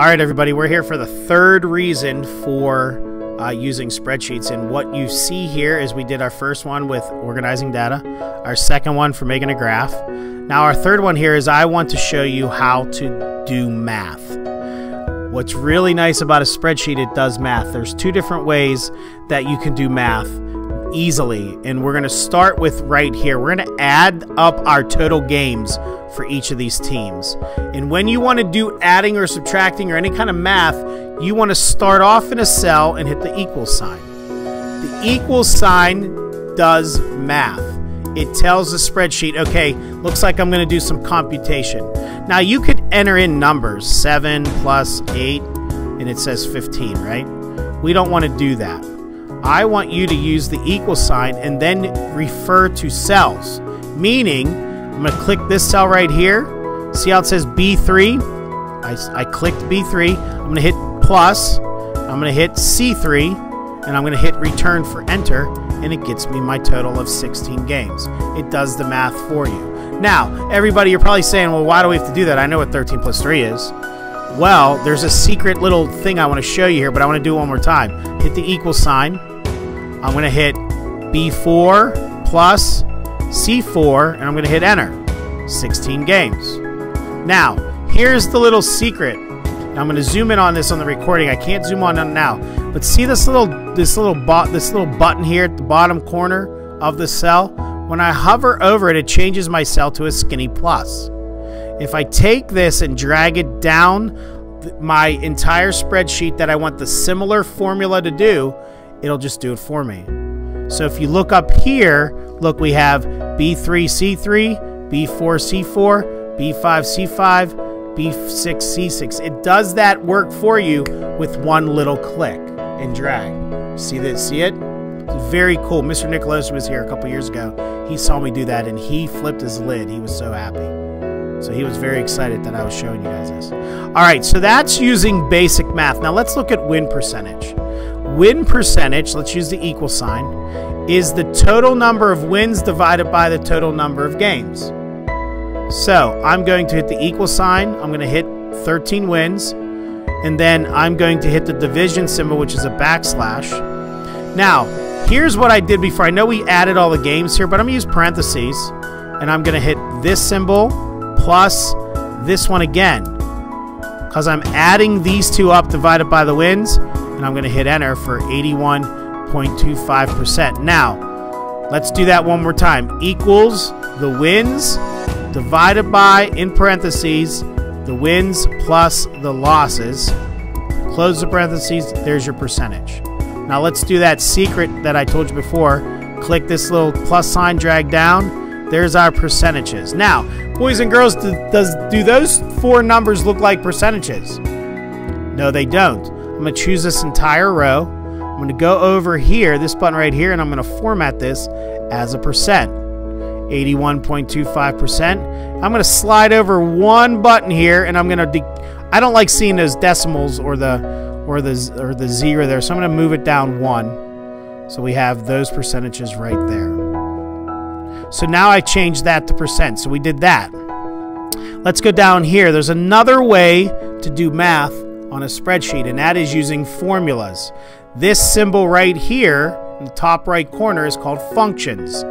All right, everybody, we're here for the third reason for uh, using spreadsheets. And what you see here is we did our first one with organizing data, our second one for making a graph. Now, our third one here is I want to show you how to do math. What's really nice about a spreadsheet, it does math. There's two different ways that you can do math easily. And we're going to start with right here. We're going to add up our total games for each of these teams. And when you want to do adding or subtracting or any kind of math, you want to start off in a cell and hit the equal sign. The equal sign does math. It tells the spreadsheet, okay, looks like I'm going to do some computation. Now you could enter in numbers, 7 plus 8, and it says 15, right? We don't want to do that. I want you to use the equal sign and then refer to cells. Meaning, I'm going to click this cell right here. See how it says B3? I, I clicked B3. I'm going to hit plus. I'm going to hit C3. And I'm going to hit return for enter. And it gets me my total of 16 games. It does the math for you. Now, everybody, you're probably saying, well, why do we have to do that? I know what 13 plus 3 is. Well, there's a secret little thing I want to show you here, but I want to do one more time. Hit the equal sign. I'm going to hit B4 plus C4, and I'm going to hit enter. 16 games. Now, here's the little secret. I'm going to zoom in on this on the recording. I can't zoom on now, but see this little this little bot this little button here at the bottom corner of the cell. When I hover over it, it changes my cell to a skinny plus. If I take this and drag it down my entire spreadsheet that I want the similar formula to do, it'll just do it for me. So if you look up here, look, we have B3C3, B4C4, B5C5, B6C6. It does that work for you with one little click and drag. See this? See it? It's very cool. Mr. Nicholas was here a couple years ago. He saw me do that and he flipped his lid. He was so happy. So he was very excited that I was showing you guys this. All right, so that's using basic math. Now let's look at win percentage. Win percentage, let's use the equal sign, is the total number of wins divided by the total number of games. So I'm going to hit the equal sign. I'm going to hit 13 wins. And then I'm going to hit the division symbol, which is a backslash. Now, here's what I did before. I know we added all the games here, but I'm going to use parentheses. And I'm going to hit this symbol plus this one again. Because I'm adding these two up divided by the wins and I'm going to hit enter for 81.25%. Now, let's do that one more time. Equals the wins divided by, in parentheses, the wins plus the losses. Close the parentheses, there's your percentage. Now let's do that secret that I told you before. Click this little plus sign, drag down. There's our percentages. Now, boys and girls, do, does, do those four numbers look like percentages? No, they don't. I'm going to choose this entire row. I'm going to go over here, this button right here, and I'm going to format this as a percent. 81.25%. I'm going to slide over one button here, and I'm going to. I don't like seeing those decimals or the or the or the zero there, so I'm going to move it down one. So we have those percentages right there. So now I changed that to percent. So we did that. Let's go down here. There's another way to do math on a spreadsheet, and that is using formulas. This symbol right here in the top right corner is called functions.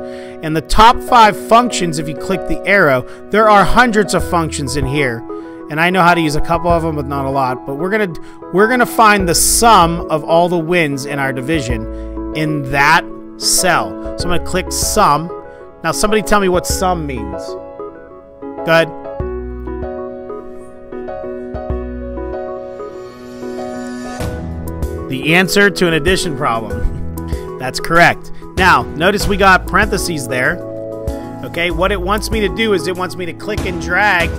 And the top five functions, if you click the arrow, there are hundreds of functions in here. And I know how to use a couple of them, but not a lot. But we're gonna we're gonna find the sum of all the wins in our division in that cell. So I'm gonna click sum. Now somebody tell me what sum means. Good. The answer to an addition problem. That's correct. Now, notice we got parentheses there. Okay, what it wants me to do is it wants me to click and drag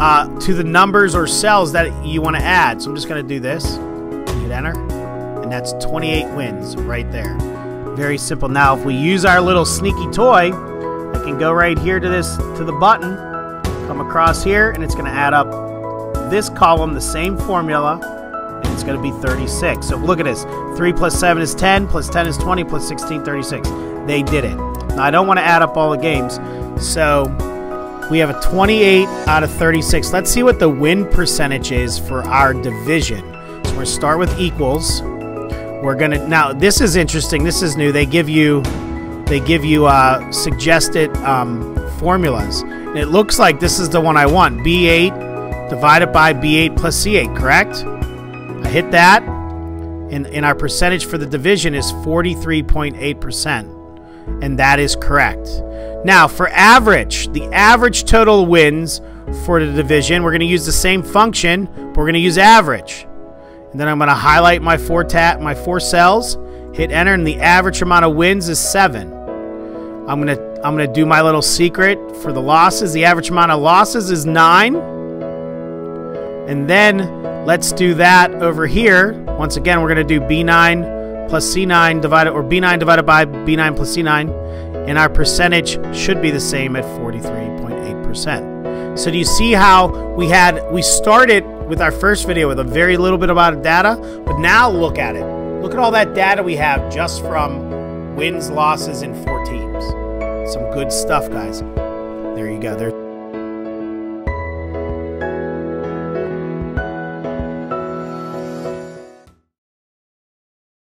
uh, to the numbers or cells that you want to add. So I'm just going to do this. Hit enter. And that's 28 wins right there. Very simple. Now, if we use our little sneaky toy, I can go right here to this, to the button, come across here, and it's going to add up this column, the same formula, going to be 36. So look at this. 3 plus 7 is 10, plus 10 is 20, plus 16, 36. They did it. Now, I don't want to add up all the games, so we have a 28 out of 36. Let's see what the win percentage is for our division. So we're going to start with equals. We're going to now this is interesting. This is new. They give you they give you uh, suggested um, formulas. And it looks like this is the one I want. B8 divided by B8 plus C8, correct? I hit that. And, and our percentage for the division is 43.8%. And that is correct. Now, for average, the average total wins for the division, we're going to use the same function, but we're going to use average. And then I'm going to highlight my four tat my four cells, hit enter, and the average amount of wins is seven. I'm going to I'm going to do my little secret for the losses. The average amount of losses is 9. And then let's do that over here. Once again, we're going to do B9 plus C9 divided or B9 divided by B9 plus C9 and our percentage should be the same at 43.8%. So do you see how we had we started with our first video with a very little bit about data, but now look at it. Look at all that data we have just from wins, losses, and four teams. Some good stuff, guys. There you go. There.